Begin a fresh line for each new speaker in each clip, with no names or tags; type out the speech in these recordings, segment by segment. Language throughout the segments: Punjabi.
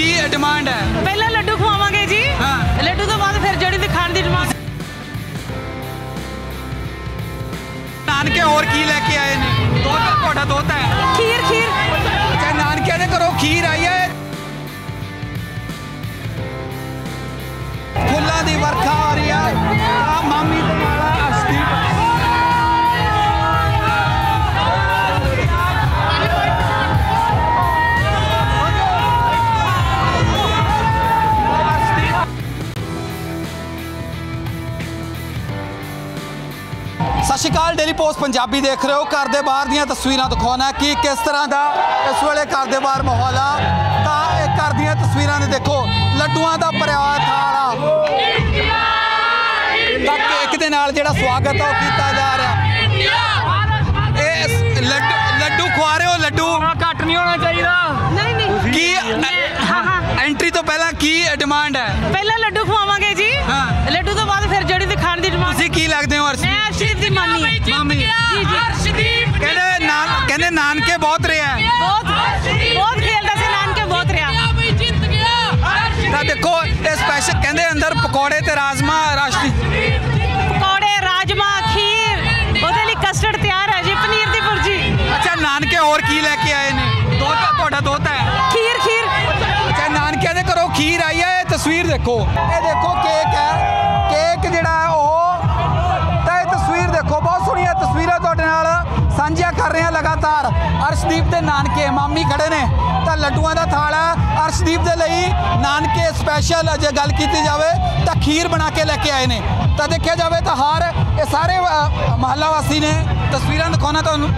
ਡਿਮਾਂਡ ਹੈ?
ਪਹਿਲਾਂ ਲੱਡੂ ਖਵਾਵਾਂਗੇ ਜੀ।
ਹਾਂ।
ਲੱਡੂ ਤੋਂ ਬਾਅਦ ਫਿਰ ਜਿਹੜੀ ਦੀ ਖਾਣ ਦੀ ਡਿਮਾਂਡ
ਨਾਨਕੇ ਹੋਰ ਕੀ ਲੈ ਕੇ ਆਏ ਨੇ? ਦੋਤਾ ਤੁਹਾਡਾ ਦੋਤਾ ਹੈ।
ਖੀਰ ਖੀਰ।
ਅੱਛਾ ਨਾਨਕਿਆਂ ਦੇ ਘਰੋਂ ਖੀਰ ਆਈ ਹੈ? ਫੁੱਲਾਂ ਦੀ ਵਰਖਾ ਸ਼੍ਰੀ ਅਕਾਲ ਡੇਲੀ ਪੋਸਟ ਪੰਜਾਬੀ ਦੇਖ ਰਹੇ ਹੋ। ਘਰ ਦੇ ਬਾਹਰ ਦੀਆਂ ਤਸਵੀਰਾਂ ਦਿਖਾਉਣਾ ਕਿ ਕਿਸ ਤਰ੍ਹਾਂ ਦਾ ਇਸ ਵੇਲੇ ਘਰ ਦੇ ਬਾਹਰ ਮਾਹੌਲ ਆ। ਤਾਂ ਇਹ ਘਰ ਦੀਆਂ ਤਸਵੀਰਾਂ ਨੇ ਦੇਖੋ ਲੱਡੂਆਂ ਦਾ ਭਰਿਆ ਥਾਲ ਤਾਂ ਕੇਕ ਦੇ ਨਾਲ ਜਿਹੜਾ ਸਵਾਗਤ ਆ ਉਹ ਕੀਤਾ ਜਾ ਰਿਹਾ। ਇਹ ਲੱਡੂ ਲੱਡੂ ਖਵਾ ਰਹੇ ਹੋ ਲੱਡੂ?
ਘੱਟ ਨਹੀਂ ਹੋਣਾ ਚਾਹੀਦਾ।
ਨਹੀਂ ਨਹੀਂ।
ਕੀ
ਹਾਂ ਹਾਂ।
ਐਂਟਰੀ ਤੋਂ ਪਹਿਲਾਂ ਕੀ ਡਿਮਾਂਡ ਹੈ?
ਪਹਿਲਾਂ ਲੱਡੂ
ਪਕੌੜੇ ਤੇ ਰਾਜਮਾ ਰਾਸ਼ਟਰੀ
ਪਕੌੜੇ ਰਾਜਮਾ ਖੀਰ। ਉਹਦੇ ਲਈ ਕਸਟਰਡ ਤਿਆਰ ਹੈ ਜੀ ਪਨੀਰ ਦੀ ਭੁਰਜੀ।
ਅੱਛਾ ਨਾਨਕੇ ਹੋਰ ਕੀ ਲੈ ਕੇ ਆਏ ਨੇ? ਦੋਤਾ ਤੁਹਾਡਾ ਦੋਤਾ ਹੈ?
ਖੀਰ ਖੀਰ।
ਅੱਛਾ ਨਾਨਕਿਆਂ ਦੇ ਘਰੋਂ ਖੀਰ ਆਈ ਹੈ ਇਹ ਤਸਵੀਰ ਦੇਖੋ। ਇਹ ਦੇਖੋ ਕੇਕ ਹੈ। ਕੇਕ ਜਿਹੜਾ ਹੈ ਉਹ ਤਾਂ ਇਹ ਤਸਵੀਰ ਦੇਖੋ ਬਹੁਤ ਸੋਹਣੀਆਂ ਤਸਵੀਰਾਂ ਤੁਹਾਡੇ ਨਾਲ ਸਾਂਝੀਆਂ ਕਰ ਰਹੇ ਹਾਂ ਲਗਾਤਾਰ। ਅਰਸ਼ਦੀਪ ਦੇ ਨਾਨਕੇ ਮਾਮੀ ਖੜੇ ਨੇ। ਤਾਂ ਲੱਡੂਆਂ ਦਾ ਥਾਲ ਹੈ। ਅਰਸ਼ਦੀਪ ਦੇ ਲਈ ਨਾਨਕੇ ਸਪੈਸ਼ਲ ਜੇ ਗੱਲ ਕੀਤੀ ਜਾਵੇ ਤਾਂ ਖੀਰ ਬਣਾ ਕੇ ਲੈ ਕੇ ਆਏ ਨੇ। ਤਾਂ ਦੇਖਿਆ ਜਾਵੇ ਤਾਂ ਹਾਰ ਇਹ ਸਾਰੇ ਅ, ਮਹੱਲਾ ਵਾਸੀ ਨੇ। ਤਸਵੀਰਾਂ ਦਿਖਾਉਣਾ ਤੁਹਾਨੂੰ।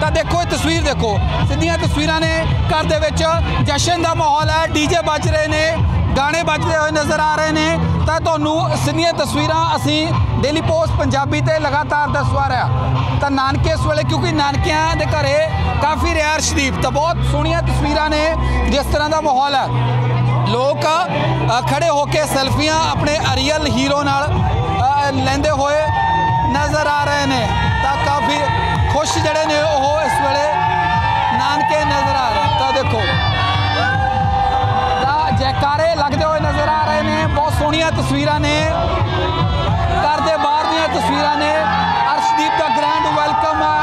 ਤਾਂ ਦੇਖੋ ਇਹ ਤਸਵੀਰ ਦੇਖੋ। ਸਿੱਧੀਆਂ ਤਸਵੀਰਾਂ ਨੇ ਘਰ ਦੇ ਵਿੱਚ ਜਸ਼ਨ ਦਾ ਮਾਹੌਲ ਹੈ ਡੀਜੇ ਵੱਜ ਰਹੇ ਨੇ। ਗਾਣੇ ਵੱਜਦੇ ਹੋਏ ਨਜ਼ਰ ਆ ਰਹੇ ਨੇ। ਤਾਂ ਤੁਹਾਨੂੰ ਸਿੱਧੀਆਂ ਤਸਵੀਰਾਂ ਅਸੀਂ ਡੇਲੀ ਪੋਸਟ ਪੰਜਾਬੀ ਤੇ ਲਗਾਤਾਰ ਦੱਸਵਾ ਰਿਹਾ। ਤਾਂ ਨਾਨਕੇ ਇਸ ਵੇਲੇ ਕਿਉਂਕਿ ਨਾਨਕਿਆਂ ਦੇ ਘਰੇ ਕਾਫੀ ਰਿਆਰ ਸ਼ਰੀਫ ਤਾਂ ਬਹੁਤ ਸੋਹਣੀਆਂ ਤਸਵੀਰਾਂ ਨੇ ਜਿਸ ਤਰ੍ਹਾਂ ਦਾ ਮਾਹੌਲ ਹੈ। ਲੋਕ ਅ, ਖੜੇ ਹੋ ਕੇ ਸੈਲਫੀਆਂ ਆਪਣੇ ਅਰੀਅਲ ਹੀਰੋ ਨਾਲ ਲੈਂਦੇ ਹੋਏ ਨਜ਼ਰ ਆ ਰਹੇ ਨੇ। ਤਾਂ ਕਾਫੀ ਖੁਸ਼ ਜਿਹੜੇ ਨੇ ਉਹ ਇਸ ਤਸਵੀਰਾਂ ਨੇ। ਘਰ ਦੇ ਬਾਹਰ ਦੀਆਂ ਤਸਵੀਰਾਂ ਨੇ। ਅਰਸ਼ਦੀਪ ਦਾ ਗ੍ਰੈਂਡ ਵੈਲਕਮ ਆ।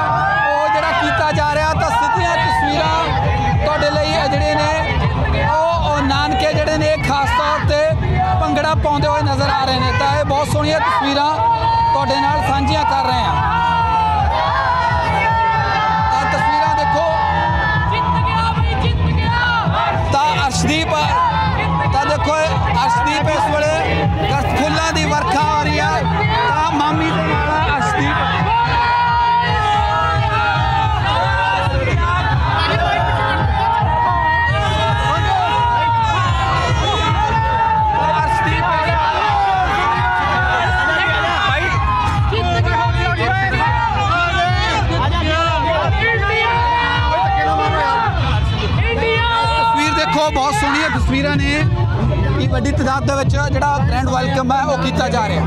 ਉਹ ਜਿਹੜਾ ਕੀਤਾ ਜਾ ਰਿਹਾ, ਤਾਂ ਸਿੱਧੀਆਂ ਤਸਵੀਰਾਂ ਤੁਹਾਡੇ ਲਈ ਜਿਹੜੇ ਨੇ, ਉਹ ਉਹ ਨਾਨਕੇ ਜਿਹੜੇ ਨੇ, ਖਾਸ ਤੌਰ ਤੇ ਭੰਗੜਾ ਪਾਉਂਦੇ ਹੋਏ ਨਜ਼ਰ ਆ ਰਹੇ ਨੇ। ਤਾਂ ਇਹ ਬਹੁਤ ਸੋਹਣੀਆਂ ਤਸਵੀਰਾਂ ਤੁਹਾਡੇ ਨਾਲ ਸਾਂਝੀਆਂ ਕਰ ਰਹੇ ਹਾਂ। ਸੋਹਣੀਆਂ ਨੇ ਕਿ ਵੱਡੀ ਤਾਦਾਦ ਦੇ ਵਿੱਚ ਜਿਹੜਾ ਗ੍ਰੈਂਡ ਵੈਲਕਮ ਹੈ, ਉਹ ਕੀਤਾ ਜਾ ਰਿਹਾ।